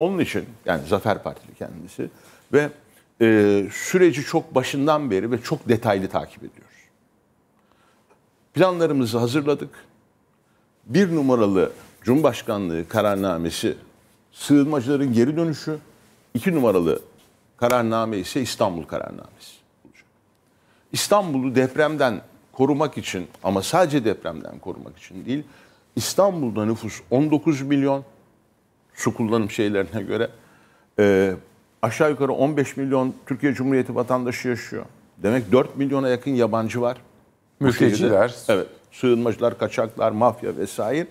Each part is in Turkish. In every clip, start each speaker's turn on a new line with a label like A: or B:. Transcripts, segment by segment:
A: Onun için yani Zafer Partili kendisi ve e, süreci çok başından beri ve çok detaylı takip ediyoruz. Planlarımızı hazırladık. Bir numaralı Cumhurbaşkanlığı kararnamesi sığınmacıların geri dönüşü, iki numaralı kararname ise İstanbul kararnamesi. İstanbul'u depremden korumak için ama sadece depremden korumak için değil, İstanbul'da nüfus 19 milyon su kullanım şeylerine göre e, aşağı yukarı 15 milyon Türkiye Cumhuriyeti vatandaşı yaşıyor. Demek 4 milyona yakın yabancı var.
B: Mülteciler.
A: Evet. Sığınmacılar, kaçaklar, mafya vesaire.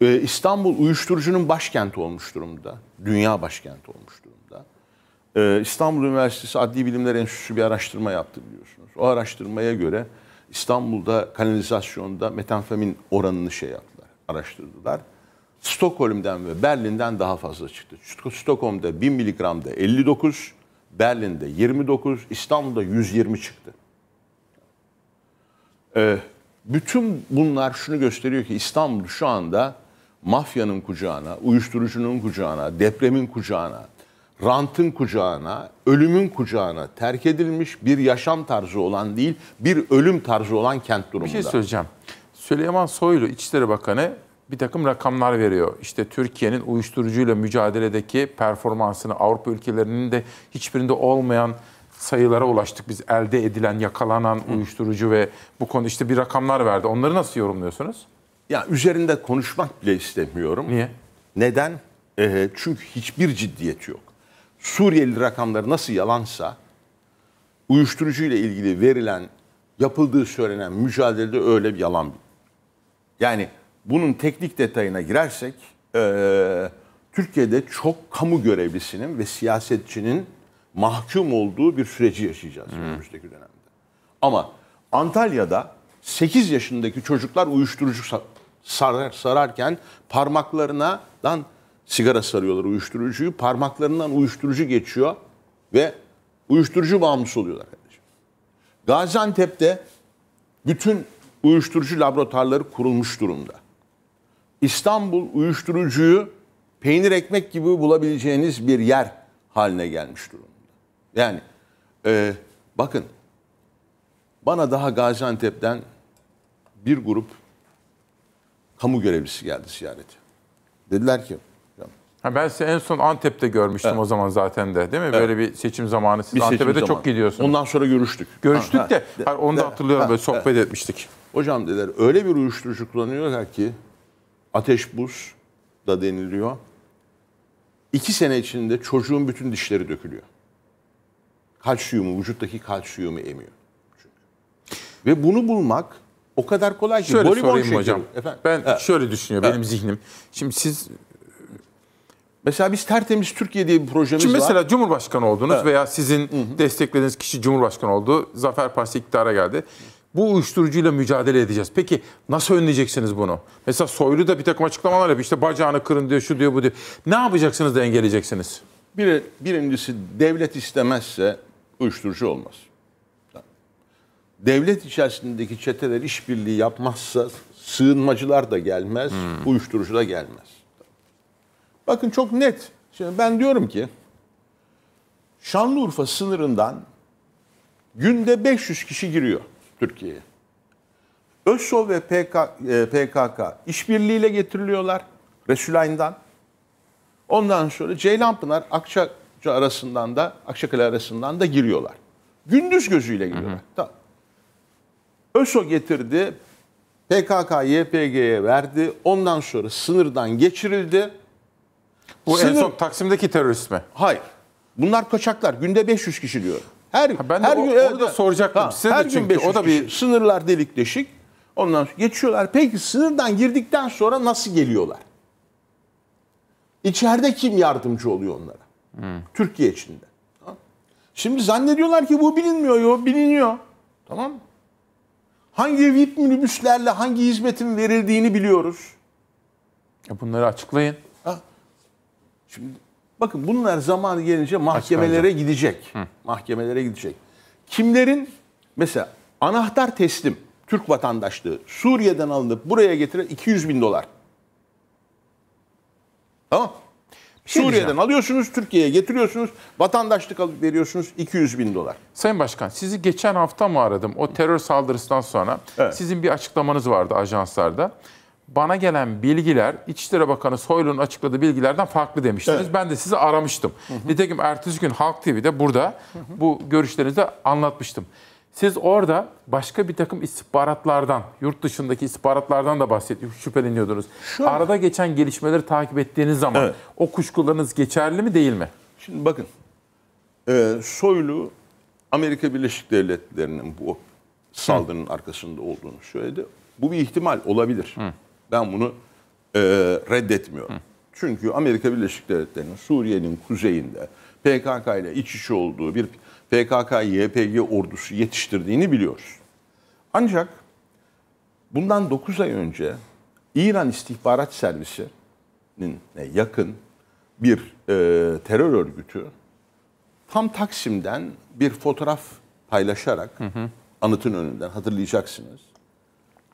A: Ee, İstanbul uyuşturucunun başkenti olmuş durumda. Dünya başkenti olmuş durumda. Ee, İstanbul Üniversitesi Adli Bilimler Enstitüsü bir araştırma yaptı biliyorsunuz. O araştırmaya göre İstanbul'da kanalizasyonda metamfemin oranını şey yaptılar, araştırdılar. Stockholm'den ve Berlin'den daha fazla çıktı. Stockholm'da 1000 miligramda 59, Berlin'de 29, İstanbul'da 120 çıktı. Ee, bütün bunlar şunu gösteriyor ki İstanbul şu anda mafyanın kucağına, uyuşturucunun kucağına, depremin kucağına, rantın kucağına, ölümün kucağına terk edilmiş bir yaşam tarzı olan değil, bir ölüm tarzı olan kent durumunda.
B: Bir şey söyleyeceğim. Süleyman Soylu İçişleri Bakanı bir takım rakamlar veriyor. İşte Türkiye'nin uyuşturucuyla mücadeledeki performansını Avrupa ülkelerinin de hiçbirinde olmayan sayılara ulaştık. Biz elde edilen, yakalanan uyuşturucu ve bu konu işte bir rakamlar verdi. Onları nasıl yorumluyorsunuz?
A: Ya üzerinde konuşmak bile istemiyorum.
B: Niye?
A: Neden? Ee, çünkü hiçbir ciddiyeti yok. Suriyeli rakamları nasıl yalansa uyuşturucu ile ilgili verilen, yapıldığı söylenen mücadelede öyle bir yalan. Yani bunun teknik detayına girersek ee, Türkiye'de çok kamu görevlisinin ve siyasetçinin mahkum olduğu bir süreci yaşayacağız önümüzdeki dönemde. Ama Antalya'da 8 yaşındaki çocuklar uyuşturucu sa- sarar, sararken parmaklarından sigara sarıyorlar uyuşturucuyu. Parmaklarından uyuşturucu geçiyor ve uyuşturucu bağımlısı oluyorlar kardeşim. Gaziantep'te bütün uyuşturucu laboratuvarları kurulmuş durumda. İstanbul uyuşturucuyu peynir ekmek gibi bulabileceğiniz bir yer haline gelmiş durumda. Yani e, bakın bana daha Gaziantep'ten bir grup kamu görevlisi geldi ziyarete. Dediler ki
B: Ha ben sizi en son Antep'te görmüştüm o zaman zaten de değil mi? Böyle bir seçim zamanı. Siz
A: bir
B: Antep'e de
A: zamanı.
B: çok gidiyorsunuz.
A: Ondan sonra görüştük.
B: Görüştük
A: Ha,
B: de
A: ha,
B: hayır, onu da
A: de-
B: hatırlıyorum
A: ha,
B: böyle sohbet etmiştik.
A: Hocam dediler öyle bir uyuşturucu kullanıyorlar ki ateş buz da deniliyor. İki sene içinde çocuğun bütün dişleri dökülüyor. Kalsiyumu, vücuttaki kalsiyumu emiyor. Çünkü. Ve bunu bulmak o kadar kolay ki.
B: Şöyle
A: Bolibon
B: sorayım
A: şekeri.
B: hocam.
A: Efendim?
B: Ben
A: Evet.
B: şöyle düşünüyor benim zihnim. Şimdi siz
A: Mesela biz Tertemiz Türkiye diye bir projemiz
B: Şimdi
A: var.
B: mesela Cumhurbaşkanı oldunuz veya sizin desteklediğiniz kişi Cumhurbaşkanı oldu. Zafer Partisi iktidara geldi. Bu uyuşturucuyla mücadele edeceğiz. Peki nasıl önleyeceksiniz bunu? Mesela Soylu da bir takım açıklamalar yapıyor. İşte bacağını kırın diyor, şu diyor, bu diyor. Ne yapacaksınız da engelleyeceksiniz?
A: Bir, birincisi devlet istemezse uyuşturucu olmaz. Devlet içerisindeki çeteler işbirliği yapmazsa sığınmacılar da gelmez, uyuşturucu da gelmez. Bakın çok net. Şimdi ben diyorum ki Şanlıurfa sınırından günde 500 kişi giriyor Türkiye'ye. ÖSO ve PK, e, PKK işbirliğiyle getiriliyorlar Resulayn'dan. Ondan sonra Ceylanpınar, Akçakça arasından da, Akçakale arasından da giriyorlar. Gündüz gözüyle giriyorlar. Tamam. ÖSO getirdi, PKK, YPG'ye verdi. Ondan sonra sınırdan geçirildi.
B: Bu en
A: Sınır-
B: son Taksim'deki terörist mi?
A: Hayır. Bunlar kaçaklar. Günde 500 kişi diyor. Her,
B: Ha, ben de
A: her
B: o-
A: gün,
B: onu da soracaktım. Size de
A: her gün
B: çünkü
A: 500
B: o da bir-
A: kişi. Sınırlar delik deşik. Ondan sonra geçiyorlar. Peki sınırdan girdikten sonra nasıl geliyorlar? İçeride kim yardımcı oluyor onlara? Türkiye içinde. Tamam. Şimdi zannediyorlar ki bu bilinmiyor. Yo, biliniyor. Tamam mı? Hangi VIP minibüslerle hangi hizmetin verildiğini biliyoruz.
B: Ya bunları açıklayın.
A: Şimdi bakın bunlar zamanı gelince mahkemelere gidecek. Mahkemelere gidecek. Kimlerin mesela anahtar teslim Türk vatandaşlığı Suriye'den alınıp buraya getiren 200 bin dolar. Tamam.
B: şey
A: Suriye'den
B: diyeceğim.
A: alıyorsunuz, Türkiye'ye getiriyorsunuz, vatandaşlık alıp veriyorsunuz 200 bin dolar.
B: Sayın Başkan sizi geçen hafta mı aradım? O terör saldırısından sonra
A: Evet.
B: sizin bir açıklamanız vardı ajanslarda. Bana gelen bilgiler İçişleri Bakanı Soylu'nun açıkladığı bilgilerden farklı demiştiniz.
A: Evet.
B: Ben de sizi aramıştım. Nitekim ertesi gün Halk TV'de burada bu görüşlerinizi de anlatmıştım. Siz orada başka bir takım istihbaratlardan, yurt dışındaki istihbaratlardan da bahsediyor, şüpheleniyordunuz.
A: Şu an-
B: Arada geçen gelişmeleri takip ettiğiniz zaman
A: Evet.
B: o kuşkularınız geçerli mi değil mi?
A: Şimdi bakın, e, Soylu Amerika Birleşik Devletleri'nin bu saldırının arkasında olduğunu söyledi. Bu bir ihtimal olabilir. Ben bunu e, reddetmiyorum. Çünkü Amerika Birleşik Devletleri'nin Suriye'nin kuzeyinde PKK ile iç içe olduğu bir PKK-YPG ordusu yetiştirdiğini biliyoruz. Ancak bundan 9 ay önce İran İstihbarat Servisi'nin yakın bir e, terör örgütü tam Taksim'den bir fotoğraf paylaşarak anıtın önünden hatırlayacaksınız.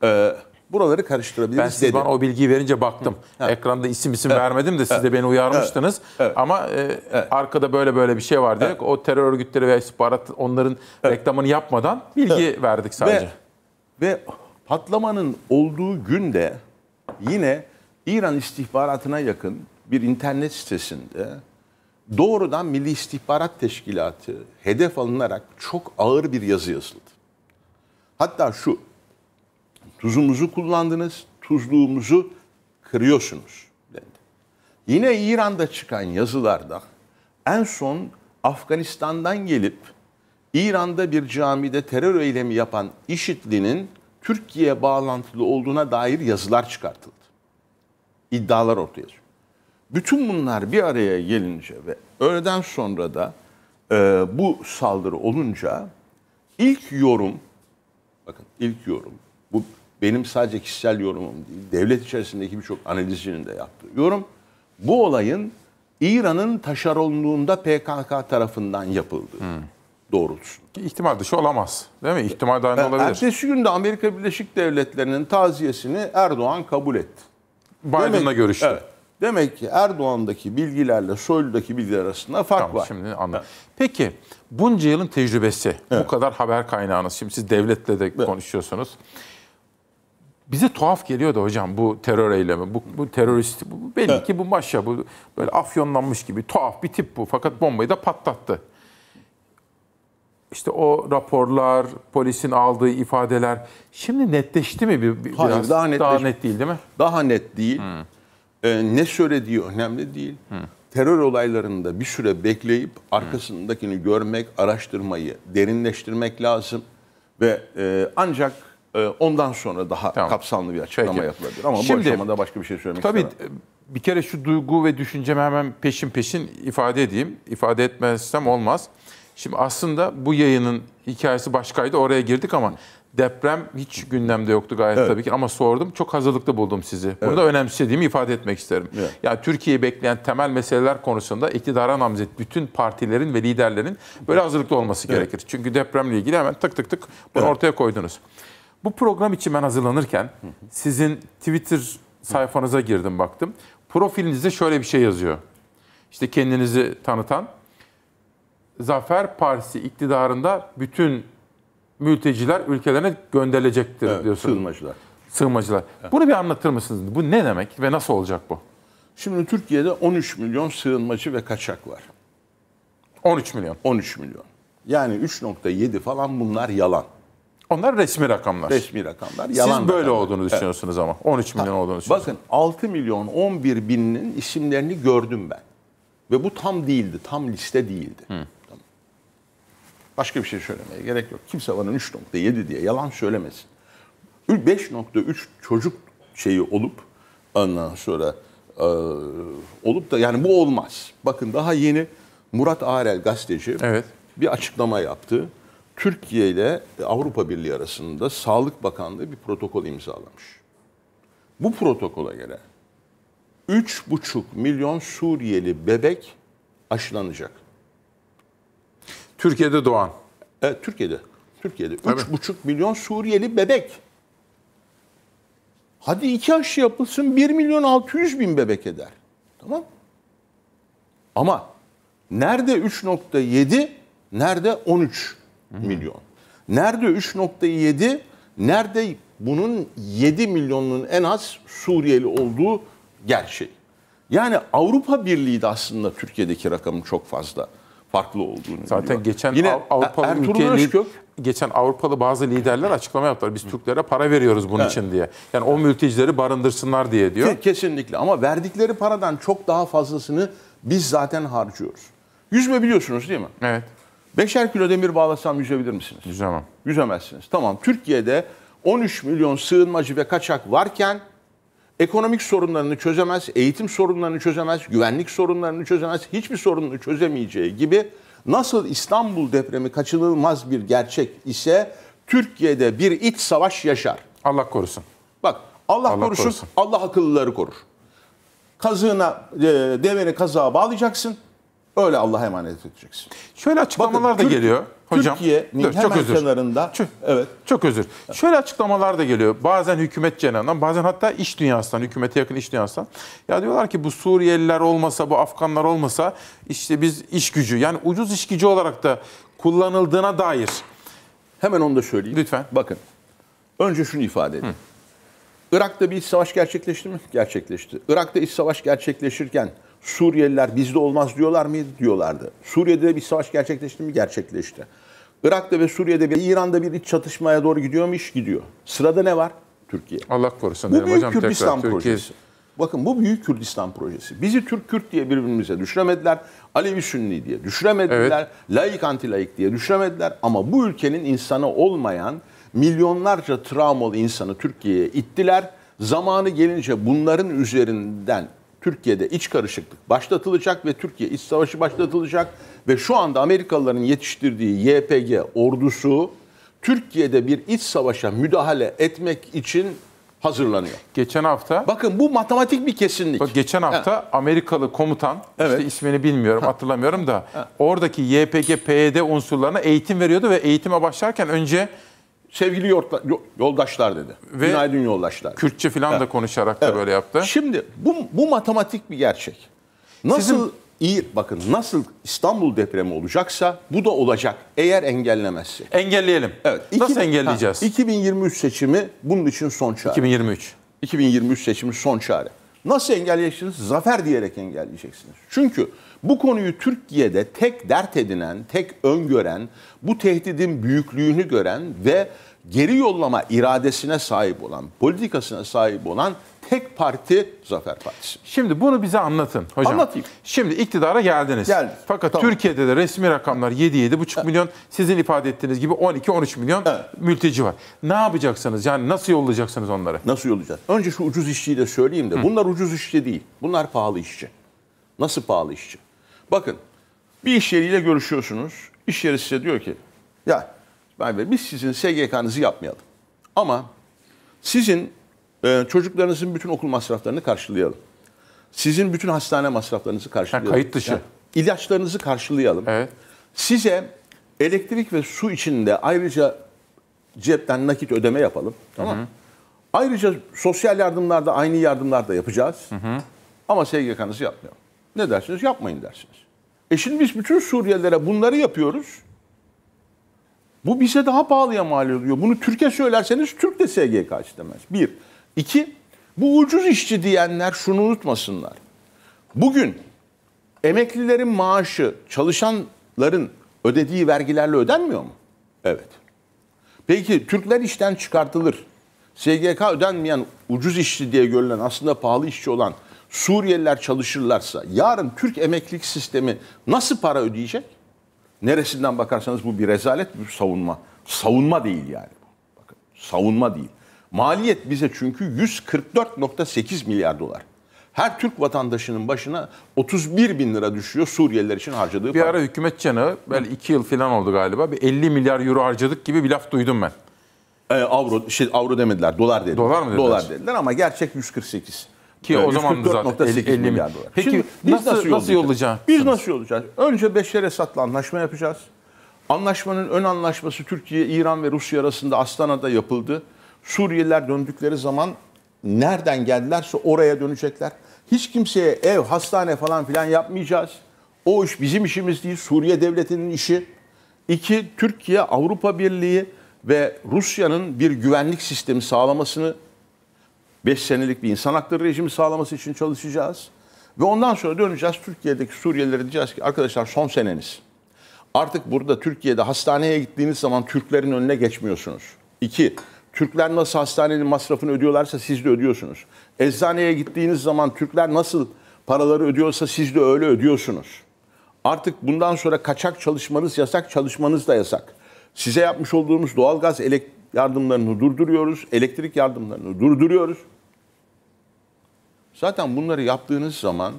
A: E, buraları karıştırabiliriz
B: Ben siz
A: dedi.
B: bana o bilgiyi verince baktım. Ekranda isim isim vermedim de siz de beni uyarmıştınız. Ama e, arkada böyle böyle bir şey var dedik. O terör örgütleri ve istihbarat onların reklamını yapmadan bilgi verdik sadece.
A: Ve, ve patlamanın olduğu günde yine İran istihbaratına yakın bir internet sitesinde doğrudan Milli İstihbarat Teşkilatı hedef alınarak çok ağır bir yazı yazıldı. Hatta şu, tuzumuzu kullandınız, tuzluğumuzu kırıyorsunuz dendi. Yine İran'da çıkan yazılarda en son Afganistan'dan gelip İran'da bir camide terör eylemi yapan IŞİD'linin Türkiye bağlantılı olduğuna dair yazılar çıkartıldı. İddialar ortaya çıktı. Bütün bunlar bir araya gelince ve öğleden sonra da e, bu saldırı olunca ilk yorum, bakın ilk yorum, bu benim sadece kişisel yorumum değil, devlet içerisindeki birçok analizcinin de yaptığı yorum, bu olayın İran'ın taşeronluğunda PKK tarafından yapıldığı doğrultusunda.
B: İhtimal dışı olamaz. Değil mi? İhtimal dahil olabilir.
A: Ertesi günde Amerika Birleşik Devletleri'nin taziyesini Erdoğan kabul etti.
B: Biden'la görüştü.
A: Evet. Demek ki Erdoğan'daki bilgilerle Soylu'daki bilgiler arasında fark
B: Tamam,
A: var.
B: şimdi anladım. Peki bunca yılın tecrübesi, bu kadar haber kaynağınız, şimdi siz devletle de konuşuyorsunuz. Bize tuhaf geliyordu hocam bu terör eylemi, bu, bu terörist, bu, belli ki bu maşa, bu böyle afyonlanmış gibi tuhaf bir tip bu. Fakat bombayı da patlattı. İşte o raporlar, polisin aldığı ifadeler şimdi netleşti mi bir, bir-
A: Hayır,
B: biraz?
A: daha netleş-
B: net değil değil mi?
A: Daha net değil. Ee, ne söylediği önemli değil. Terör olaylarında bir süre bekleyip arkasındakini görmek, araştırmayı derinleştirmek lazım. Ve e, ancak ondan sonra daha
B: Tamam.
A: kapsamlı bir açıklama
B: Peki.
A: yapılabilir. Ama
B: Şimdi-
A: bu aşamada başka bir şey söylemek
B: Tabii
A: istemem.
B: e, bir kere şu duygu ve düşüncemi hemen peşin peşin ifade edeyim. İfade etmezsem olmaz. Şimdi aslında bu yayının hikayesi başkaydı. Oraya girdik ama deprem hiç gündemde yoktu gayet tabii ki. Ama sordum. Çok hazırlıklı buldum sizi. Bunu da önemsediğimi ifade etmek isterim.
A: Evet.
B: Yani Türkiye'yi bekleyen temel meseleler konusunda iktidara namzet bütün partilerin ve liderlerin böyle hazırlıklı olması gerekir. Çünkü depremle ilgili hemen tık tık tık bunu ortaya koydunuz. Bu program için ben hazırlanırken sizin Twitter sayfanıza girdim baktım. Profilinizde şöyle bir şey yazıyor. İşte kendinizi tanıtan Zafer Partisi iktidarında bütün mülteciler ülkelerine gönderilecektir
A: Evet,
B: diyorsunuz.
A: sığınmacılar.
B: Sığınmacılar. Bunu bir anlatır mısınız? Bu ne demek ve nasıl olacak bu?
A: Şimdi Türkiye'de 13 milyon sığınmacı ve kaçak var.
B: 13 milyon.
A: 13 milyon. Yani 3.7 falan bunlar yalan.
B: Onlar resmi rakamlar.
A: Resmi rakamlar. Yalan
B: Siz böyle
A: rakamlar.
B: olduğunu düşünüyorsunuz ama. 13 milyon olduğunu düşünüyorsunuz.
A: Bakın 6 milyon 11 bininin isimlerini gördüm ben. Ve bu tam değildi. Tam liste değildi. Tamam. Başka bir şey söylemeye gerek yok. Kimse bana 3.7 diye yalan söylemesin. 5.3 çocuk şeyi olup ondan sonra e, olup da yani bu olmaz. Bakın daha yeni Murat Arel gazeteci
B: Evet.
A: bir açıklama yaptı. Türkiye ile Avrupa Birliği arasında Sağlık Bakanlığı bir protokol imzalamış. Bu protokola göre 3,5 milyon Suriyeli bebek aşılanacak.
B: Türkiye'de doğan.
A: Evet, Türkiye'de. Türkiye'de 3,5 milyon Suriyeli bebek. Hadi iki aşı yapılsın 1 milyon 600 bin bebek eder. Tamam. Ama nerede 3.7, nerede 13 milyon? Nerede 3.7, nerede bunun 7 milyonun en az Suriyeli olduğu gerçeği. Yani Avrupa Birliği de aslında Türkiye'deki rakamın çok fazla farklı olduğunu
B: Zaten
A: biliyor.
B: geçen
A: Yine
B: Av- Avrupalı
A: Ertuğrul
B: ülke
A: Özkök
B: geçen Avrupalı bazı liderler açıklama yaptılar. Biz Türklere para veriyoruz bunun için diye. Yani o mültecileri barındırsınlar diye diyor.
A: Ke- Kesinlikle ama verdikleri paradan çok daha fazlasını biz zaten harcıyoruz. Yüzme biliyorsunuz değil mi?
B: Evet.
A: Beşer kilo demir bağlasam yüzebilir misiniz?
B: Yüzemem.
A: Yüzemezsiniz. Tamam Türkiye'de 13 milyon sığınmacı ve kaçak varken ekonomik sorunlarını çözemez, eğitim sorunlarını çözemez, güvenlik sorunlarını çözemez, hiçbir sorununu çözemeyeceği gibi nasıl İstanbul depremi kaçınılmaz bir gerçek ise Türkiye'de bir iç savaş yaşar.
B: Allah korusun.
A: Bak Allah,
B: Allah
A: korusun,
B: korusun.
A: Allah akıllıları korur. Kazığına, e, deveni kazığa bağlayacaksın, öyle Allah'a emanet edeceksin.
B: Şöyle açıklamalar da
A: Türk-
B: geliyor. Hocam,
A: Türkiye'nin
B: dur,
A: hemen kenarında,
B: Çok-
A: evet,
B: Çok özür. Şöyle açıklamalar da geliyor. Bazen hükümet cenahından, bazen hatta iş dünyasından, hükümete yakın iş dünyasından. Ya diyorlar ki bu Suriyeliler olmasa, bu Afganlar olmasa işte biz iş gücü yani ucuz iş gücü olarak da kullanıldığına dair.
A: Hemen onu da söyleyeyim.
B: Lütfen.
A: Bakın. Önce şunu ifade edeyim. Irak'ta bir iç savaş gerçekleşti mi? Gerçekleşti. Irak'ta iç savaş gerçekleşirken Suriyeliler bizde olmaz diyorlar mıydı? Diyorlardı. Suriye'de bir savaş gerçekleşti mi? Gerçekleşti. Irak'ta ve Suriye'de bir İran'da bir iç çatışmaya doğru gidiyor mu? İş gidiyor. Sırada ne var? Türkiye.
B: Allah korusun
A: Bu büyük
B: hocam
A: Kürdistan
B: tekrar. Türkiye
A: projesi. Bakın bu büyük Kürdistan projesi. Bizi Türk-Kürt diye birbirimize düşüremediler. Alevi-Sünni diye düşüremediler. Laik anti-laik diye düşüremediler. Ama bu ülkenin insanı olmayan milyonlarca travmalı insanı Türkiye'ye ittiler. Zamanı gelince bunların üzerinden Türkiye'de iç karışıklık başlatılacak ve Türkiye iç savaşı başlatılacak. Ve şu anda Amerikalıların yetiştirdiği YPG ordusu Türkiye'de bir iç savaşa müdahale etmek için hazırlanıyor.
B: Geçen hafta
A: Bakın bu matematik bir kesinlik.
B: Bak geçen hafta Amerikalı komutan,
A: Evet.
B: işte ismini bilmiyorum, hatırlamıyorum da oradaki YPG, PYD unsurlarına eğitim veriyordu ve eğitime başlarken önce
A: Sevgili yoldaşlar dedi.
B: Ve-
A: Günaydın yoldaşlar.
B: Kürtçe falan da konuşarak da böyle yaptı.
A: Şimdi bu, bu matematik bir gerçek. Nasıl
B: Sizin-
A: iyi bakın nasıl İstanbul depremi olacaksa bu da olacak eğer engellemezse.
B: Engelleyelim.
A: Evet.
B: Nasıl
A: iki-
B: engelleyeceğiz?
A: Ha, 2023 seçimi bunun için son çare.
B: 2023.
A: 2023 seçimi son çare. Nasıl engelleyeceksiniz? Zafer diyerek engelleyeceksiniz. Çünkü bu konuyu Türkiye'de tek dert edinen, tek öngören, bu tehdidin büyüklüğünü gören ve geri yollama iradesine sahip olan, politikasına sahip olan tek parti Zafer Partisi.
B: Şimdi bunu bize anlatın hocam.
A: Anlatayım.
B: Şimdi iktidara geldiniz.
A: Geldik.
B: Fakat
A: Tamam.
B: Türkiye'de de resmi rakamlar 7-7,5 milyon. Sizin ifade ettiğiniz gibi 12-13 milyon
A: Evet.
B: mülteci var. Ne yapacaksınız? Yani nasıl yollayacaksınız onları?
A: Nasıl yollayacağız? Önce şu ucuz işçiyi de söyleyeyim de. Bunlar ucuz işçi değil. Bunlar pahalı işçi. Nasıl pahalı işçi? Bakın bir iş yeriyle görüşüyorsunuz. İş yeri size diyor ki ya Bey biz sizin SGK'nızı yapmayalım. Ama sizin e, çocuklarınızın bütün okul masraflarını karşılayalım. Sizin bütün hastane masraflarınızı karşılayalım.
B: kayıt dışı.
A: Yani ilaçlarınızı karşılayalım.
B: Evet.
A: Size elektrik ve su için de ayrıca cepten nakit ödeme yapalım. Tamam mı? Ayrıca sosyal yardımlarda aynı yardımlar da yapacağız. Ama SGK'nızı yapmayalım. Ne dersiniz? Yapmayın dersiniz. E şimdi biz bütün Suriyelilere bunları yapıyoruz. Bu bize daha pahalıya mal oluyor. Bunu Türkiye söylerseniz Türk de SGK istemez. Bir. İki, bu ucuz işçi diyenler şunu unutmasınlar. Bugün emeklilerin maaşı çalışanların ödediği vergilerle ödenmiyor mu? Evet. Peki Türkler işten çıkartılır. SGK ödenmeyen ucuz işçi diye görülen aslında pahalı işçi olan Suriyeliler çalışırlarsa yarın Türk emeklilik sistemi nasıl para ödeyecek? Neresinden bakarsanız bu bir rezalet bir savunma. Savunma değil yani. Bakın savunma değil. Maliyet bize çünkü 144.8 milyar dolar. Her Türk vatandaşının başına 31 bin lira düşüyor Suriyeliler için harcadığı
B: Bir
A: para.
B: ara hükümet canı, belki 2 yıl falan oldu galiba. Bir 50 milyar euro harcadık gibi bir laf duydum ben.
A: Ee, avro şey avro demediler, dolar dediler.
B: Dolar mı dediler?
A: Dolar dediler ama gerçek 148.
B: Ki
A: Ee,
B: o zaman da zaten
A: 144.8
B: 50
A: milyar dolar.
B: Peki
A: Şimdi
B: nasıl- nasıl yollayacaksınız?
A: Biz nasıl yollayacağız? Önce Beşer Esad'la anlaşma yapacağız. Anlaşmanın ön anlaşması Türkiye, İran ve Rusya arasında Astana'da yapıldı. Suriyeliler döndükleri zaman nereden geldilerse oraya dönecekler. Hiç kimseye ev, hastane falan filan yapmayacağız. O iş bizim işimiz değil, Suriye devletinin işi. İki, Türkiye, Avrupa Birliği ve Rusya'nın bir güvenlik sistemi sağlamasını 5 senelik bir insan hakları rejimi sağlaması için çalışacağız. Ve ondan sonra döneceğiz Türkiye'deki Suriyelilere diyeceğiz ki arkadaşlar son seneniz. Artık burada Türkiye'de hastaneye gittiğiniz zaman Türklerin önüne geçmiyorsunuz. İki, Türkler nasıl hastanenin masrafını ödüyorlarsa siz de ödüyorsunuz. Eczaneye gittiğiniz zaman Türkler nasıl paraları ödüyorsa siz de öyle ödüyorsunuz. Artık bundan sonra kaçak çalışmanız yasak, çalışmanız da yasak. Size yapmış olduğumuz doğalgaz yardımlarını durduruyoruz, elektrik yardımlarını durduruyoruz. Zaten bunları yaptığınız zaman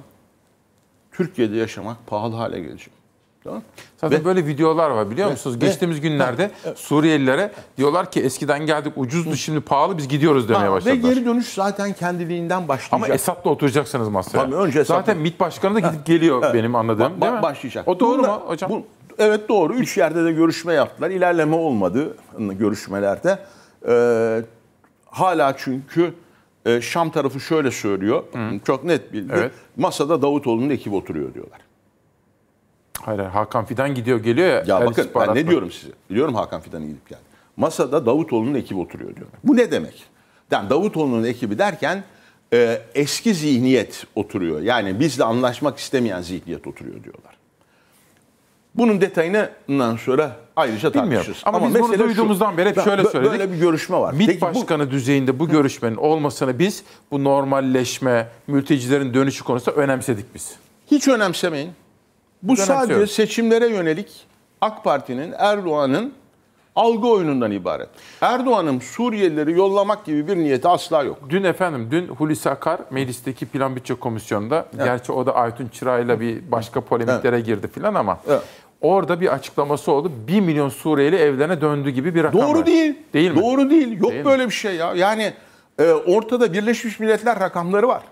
A: Türkiye'de yaşamak pahalı hale gelecek. Tamam?
B: Zaten
A: Ve-
B: böyle videolar var biliyor
A: ve-
B: musunuz?
A: ve-
B: Geçtiğimiz günlerde Suriyelilere diyorlar ki eskiden geldik ucuzdu şimdi pahalı biz gidiyoruz demeye
A: Ha, ve
B: başladılar.
A: geri dönüş zaten kendiliğinden başlayacak.
B: Ama Esad'la oturacaksınız masaya.
A: Tabii, önce Esad'la-
B: Zaten MİT Başkanı da gidip geliyor benim anladığım
A: Ba-
B: değil mi?
A: Başlayacak.
B: O doğru
A: Bunlar-
B: mu hocam?
A: bu- evet doğru. Üç yerde de görüşme yaptılar. İlerleme olmadı görüşmelerde. Ee, hala çünkü e, Şam tarafı şöyle söylüyor. Çok net bildi.
B: Evet.
A: Masada Davutoğlu'nun ekibi oturuyor diyorlar.
B: Hayır, hayır, Hakan Fidan gidiyor geliyor ya.
A: Ya bakın ben ne diyorum size? Biliyorum Hakan Fidan'ın gidip geldi. Masada Davutoğlu'nun ekibi oturuyor diyorlar. Bu ne demek? Yani Davutoğlu'nun ekibi derken e, eski zihniyet oturuyor. Yani bizle anlaşmak istemeyen zihniyet oturuyor diyorlar. Bunun detayını ondan sonra ayrıca
B: Bilmiyorum.
A: tartışırız.
B: Ama biz bunu
A: mesele şu.
B: duyduğumuzdan beri hep şöyle söyledik.
A: Böyle bir görüşme var.
B: MİT
A: Peki bu-
B: Başkanı düzeyinde bu görüşmenin olmasını biz bu normalleşme, mültecilerin dönüşü konusunda önemsedik biz.
A: Hiç önemsemeyin. Bu sadece seçimlere yönelik AK Parti'nin, Erdoğan'ın algı oyunundan ibaret. Erdoğan'ın Suriyelileri yollamak gibi bir niyeti asla yok.
B: Dün efendim, dün Hulusi Akar meclisteki Plan Bütçe Komisyonu'nda, gerçi o da Aytun Çıra'yla bir başka polemiklere girdi filan ama
A: Evet.
B: orada bir açıklaması oldu. 1 milyon Suriyeli evlerine döndü gibi bir rakam
A: Doğru
B: var.
A: değil.
B: Değil mi?
A: Doğru değil. Yok
B: Değil mi?
A: böyle bir şey ya. Yani e, ortada Birleşmiş Milletler rakamları var.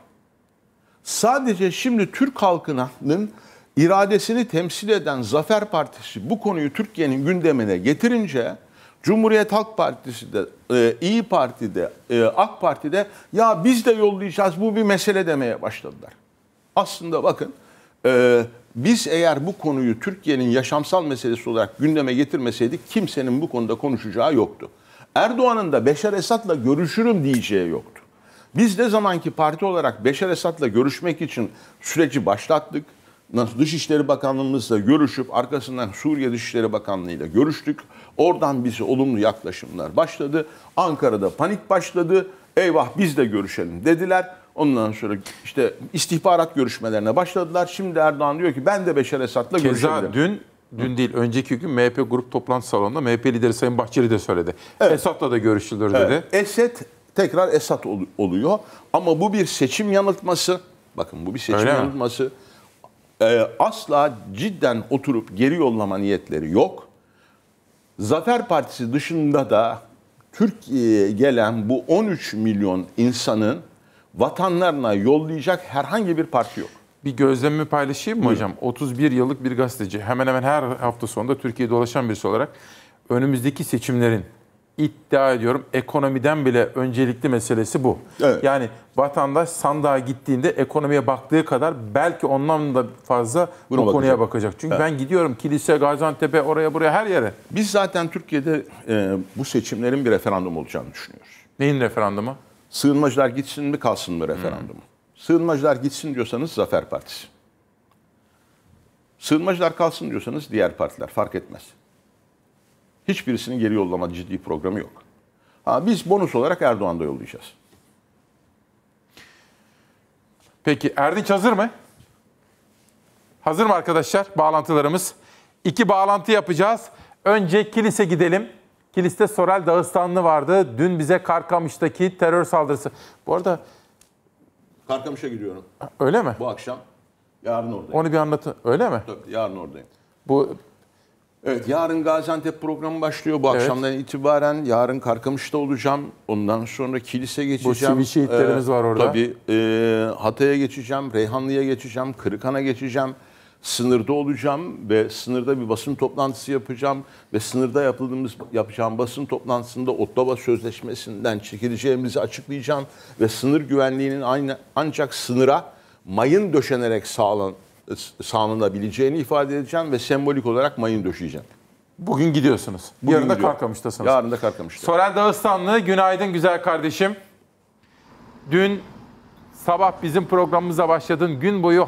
A: Sadece şimdi Türk halkının iradesini temsil eden Zafer Partisi bu konuyu Türkiye'nin gündemine getirince Cumhuriyet Halk Partisi de, e, İyi Parti'de, e, AK Parti'de ya biz de yollayacağız bu bir mesele demeye başladılar. Aslında bakın e, biz eğer bu konuyu Türkiye'nin yaşamsal meselesi olarak gündeme getirmeseydik kimsenin bu konuda konuşacağı yoktu. Erdoğan'ın da Beşar Esad'la görüşürüm diyeceği yoktu. Biz ne zamanki parti olarak Beşar Esad'la görüşmek için süreci başlattık. Dışişleri Bakanlığımızla görüşüp arkasından Suriye Dışişleri Bakanlığı'yla görüştük. Oradan bize olumlu yaklaşımlar başladı. Ankara'da panik başladı. Eyvah biz de görüşelim dediler. Ondan sonra işte istihbarat görüşmelerine başladılar. Şimdi Erdoğan diyor ki ben de Beşar Esad'la
B: Keza
A: görüşebilirim.
B: dün, dün değil önceki gün MHP grup toplantı salonunda MHP lideri Sayın Bahçeli de söyledi. Esad'la da görüşülür dedi.
A: Evet, Esed tekrar Esad ol- oluyor. Ama bu bir seçim yanıltması. Bakın bu bir seçim
B: Öyle mi?
A: Ee, asla cidden oturup geri yollama niyetleri yok. Zafer Partisi dışında da Türkiye'ye gelen bu 13 milyon insanın vatanlarına yollayacak herhangi bir parti yok.
B: Bir gözlemimi paylaşayım mı hocam? 31 yıllık bir gazeteci. Hemen hemen her hafta sonunda Türkiye'de dolaşan birisi olarak önümüzdeki seçimlerin iddia ediyorum ekonomiden bile öncelikli meselesi bu.
A: Evet.
B: Yani vatandaş sandığa gittiğinde ekonomiye baktığı kadar belki ondan da fazla
A: Buna
B: bu konuya
A: bakacak.
B: bakacak. Çünkü ben gidiyorum kilise, Gaziantep'e, oraya buraya her yere.
A: Biz zaten Türkiye'de e, bu seçimlerin bir referandum olacağını düşünüyoruz.
B: Neyin referandumu?
A: Sığınmacılar gitsin mi kalsın mı referandumu? Sığınmacılar gitsin diyorsanız Zafer Partisi. Sığınmacılar kalsın diyorsanız diğer partiler fark etmez. Hiçbirisinin geri yollama ciddi programı yok. Ha, biz bonus olarak Erdoğan'da yollayacağız.
B: Peki Erdinç hazır mı? Hazır mı arkadaşlar bağlantılarımız? İki bağlantı yapacağız. Önce kilise gidelim. Kiliste Sorel Dağıstanlı vardı. Dün bize Karkamış'taki terör saldırısı. Bu arada
A: Karkamış'a gidiyorum
B: öyle mi?
A: bu akşam. Yarın oradayım.
B: Onu bir anlatın. Öyle mi?
A: Tabii, yarın oradayım.
B: Bu
A: Evet, yarın Gaziantep programı başlıyor. Bu
B: Evet.
A: akşamdan itibaren yarın Karkamış'ta olacağım. Ondan sonra kilise geçeceğim.
B: sivil şehitlerimiz var orada.
A: Tabii. e, Hatay'a geçeceğim, Reyhanlı'ya geçeceğim, Kırıkhan'a geçeceğim. Sınırda olacağım ve sınırda bir basın toplantısı yapacağım ve sınırda yapıldığımız yapacağım basın toplantısında Ottawa Sözleşmesi'nden çekileceğimizi açıklayacağım ve sınır güvenliğinin aynı ancak sınıra mayın döşenerek sağlan sağlanabileceğini ifade edeceğim ve sembolik olarak mayın döşeyeceğim.
B: Bugün gidiyorsunuz.
A: Bugün
B: Yarın da
A: gidiyorum.
B: Karkamış'tasınız.
A: Yarın da Karkamış'ta.
B: Sorel Dağıstanlı, günaydın güzel kardeşim. Dün sabah bizim programımıza başladın. Gün boyu